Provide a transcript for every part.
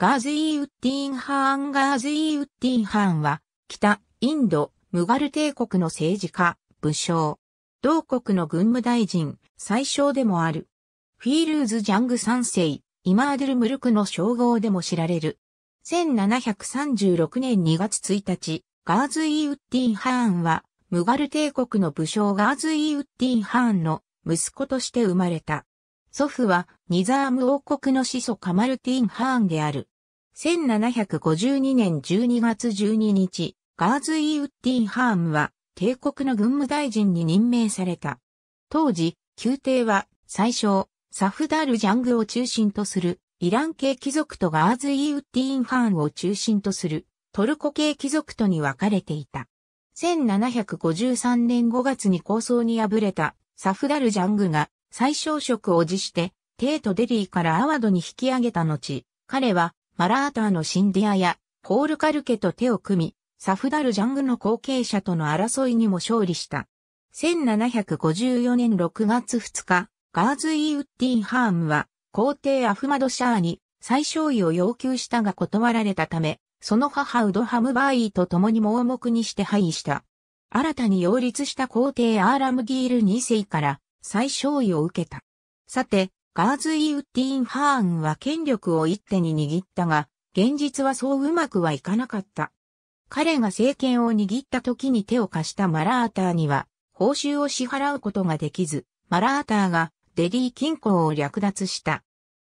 ガーズイーウッディンハーンガーズイーウッディンハーンは、北、インド、ムガル帝国の政治家、武将。同国の軍務大臣、最小でもある。フィールーズ・ジャング三世、イマードル・ムルクの称号でも知られる。1736年2月1日、ガーズイーウッディンハーンは、ムガル帝国の武将ガーズイーウッディンハーンの息子として生まれた。祖父はニザーム王国の始祖カマルッディーン・ハーンである。1752年12月12日、ガーズイーウッディン・ハーンは帝国の軍務大臣に任命された。当時、宮廷は宰相、サフダル・ジャングを中心とするイラン系貴族とガーズイーウッディン・ハーンを中心とするトルコ系貴族とに分かれていた。1753年5月に抗争に敗れたサフダル・ジャングが宰相職を辞して、帝都デリーからアワドに引き上げた後、彼はマラーターのシンディアやポール・カルケと手を組み、サフダル・ジャングの後継者との争いにも勝利した。1754年6月2日、ガーズイーウッディン・ハームは、皇帝アフマド・シャーに最小位を要求したが断られたため、その母ウドハムバーイと共に盲目にして廃した。新たに擁立した皇帝アーラムギール2世から最小位を受けた。さて、ガーズイ・ウッディン・ハーンは権力を一手に握ったが、現実はそううまくはいかなかった。彼が政権を握った時に手を貸したマラーターには、報酬を支払うことができず、マラーターがデリー金庫を略奪した。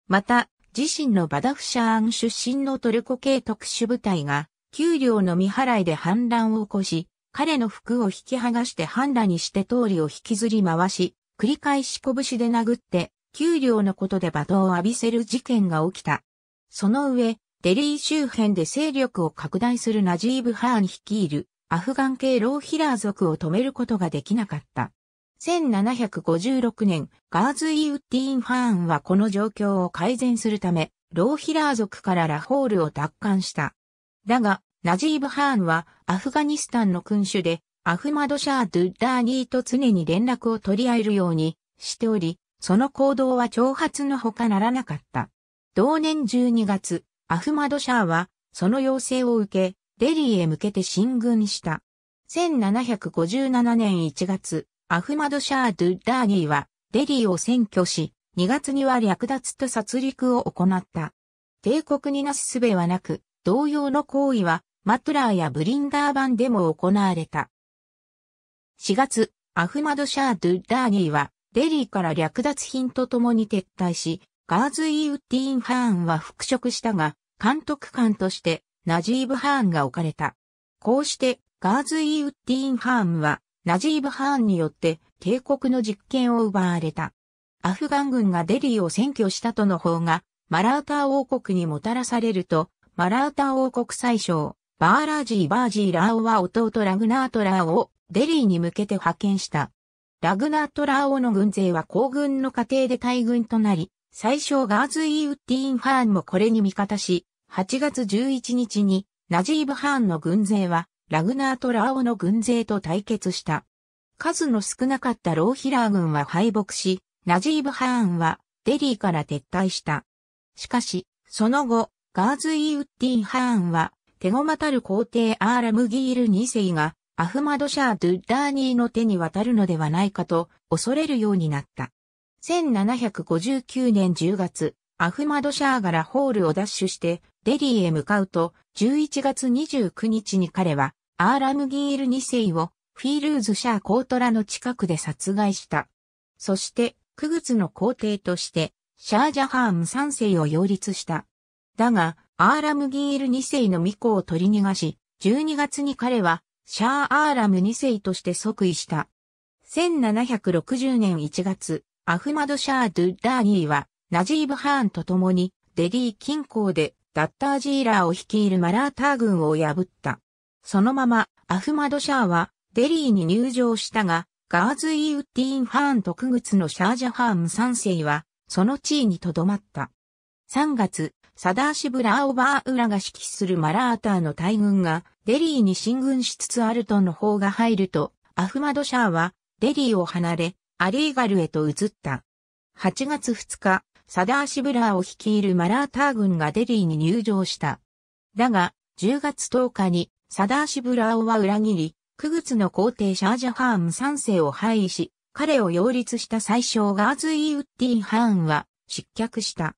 また、自身のバダフシャーン出身のトルコ系特殊部隊が、給料の未払いで反乱を起こし、彼の服を引き剥がして反乱にして通りを引きずり回し、繰り返し拳で殴って、給料のことで罵倒を浴びせる事件が起きた。その上、デリー周辺で勢力を拡大するナジーブ・ハーン率いるアフガン系ローヒラー族を止めることができなかった。1756年、ガーズイ・ウッディーン・ハーンはこの状況を改善するため、ローヒラー族からラホールを奪還した。だが、ナジーブ・ハーンはアフガニスタンの君主でアフマド・シャー・ドゥ・ダーニーと常に連絡を取り合えるようにしており、その行動は挑発のほかならなかった。同年12月、アフマド・シャーは、その要請を受け、デリーへ向けて進軍した。1757年1月、アフマド・シャー・ドゥ・ダーニーは、デリーを占拠し、2月には略奪と殺戮を行った。帝国になす術はなく、同様の行為は、マトラーやブリンダーバンでも行われた。4月、アフマド・シャー・ドゥッラーニーは、デリーから略奪品と共に撤退し、ガーズ・イー・ウッディーン・ハーンは復職したが、監督官としてナジーブ・ハーンが置かれた。こうして、ガーズ・イー・ウッディーン・ハーンは、ナジーブ・ハーンによって帝国の実権を奪われた。アフガン軍がデリーを占拠したとの報が、マラーター王国にもたらされると、マラーター王国宰相、バーラージー・バージー・ラーオは弟ラグナートラーをデリーに向けて派遣した。ラグナート・ラーオの軍勢は行軍の過程で大軍となり、最小ガーズ・イーウッディーン・ハーンもこれに味方し、8月11日にナジーブ・ハーンの軍勢はラグナート・ラーオの軍勢と対決した。数の少なかったローヒラー軍は敗北し、ナジーブ・ハーンはデリーから撤退した。しかし、その後、ガーズ・イーウッディーン・ハーンは手駒たる皇帝アーラムギール2世がアフマド・シャー・ドゥ・ダーニーの手に渡るのではないかと恐れるようになった。1759年10月、アフマド・シャーがラホールを奪取してデリーへ向かうと、11月29日に彼はアーラムギール2世をフィールーズ・シャー・コートラの近くで殺害した。そして、クグツの皇帝として、シャージャハーム3世を擁立した。だが、アーラムギール2世の巫女を取り逃がし、12月に彼はシャー・アーラム2世として即位した。1760年1月、アフマド・シャー・ドゥッラーニーは、ナジーブ・ハーンと共に、デリー近郊で、ダッタージーラーを率いるマラーター軍を破った。そのまま、アフマド・シャーは、デリーに入城したが、ガーズ・イーウッディーン・ハーン特靴のシャージャハーム3世は、その地位にとどまった。3月、サダーシブ・ラーオバーウラが指揮するマラーターの大軍が、デリーに進軍しつつあるとの報が入ると、アフマドシャーはデリーを離れ、アリーガルへと移った。8月2日、サダーシブラーを率いるマラーター軍がデリーに入城した。だが、10月10日にサダーシブラーオは裏切り、9月の皇帝シャージャハーン3世を廃位し、彼を擁立した宰相ガーズイ・ウッディン・ハーンは失脚した。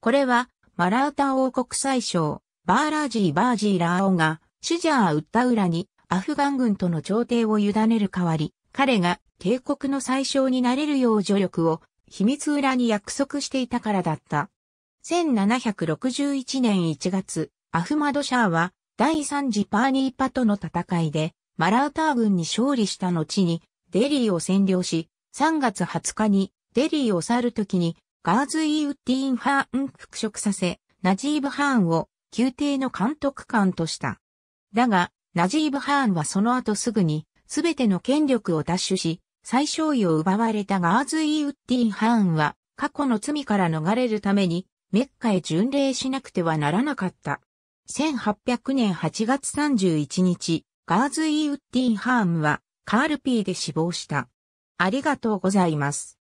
これは、マラータ王国宰相、バーラージー・バージー・ラーオが、シュジャー・ウッダウラにアフガン軍との調停を委ねる代わり、彼が帝国の宰相になれるよう助力を秘密裏に約束していたからだった。1761年1月、アフマドシャーは第3次パーニーパとの戦いでマラーター軍に勝利した後にデリーを占領し、3月20日にデリーを去るときにガーズイー・ウッディーン・ハーン復職させ、ナジーブ・ハーンを宮廷の監督官とした。だが、ナジーブ・ハーンはその後すぐに、すべての権力を奪取し、最小位を奪われたガーズイー・ウッディン・ハーンは、過去の罪から逃れるために、メッカへ巡礼しなくてはならなかった。1800年8月31日、ガーズイー・ウッディン・ハーンは、カールピーで死亡した。ありがとうございます。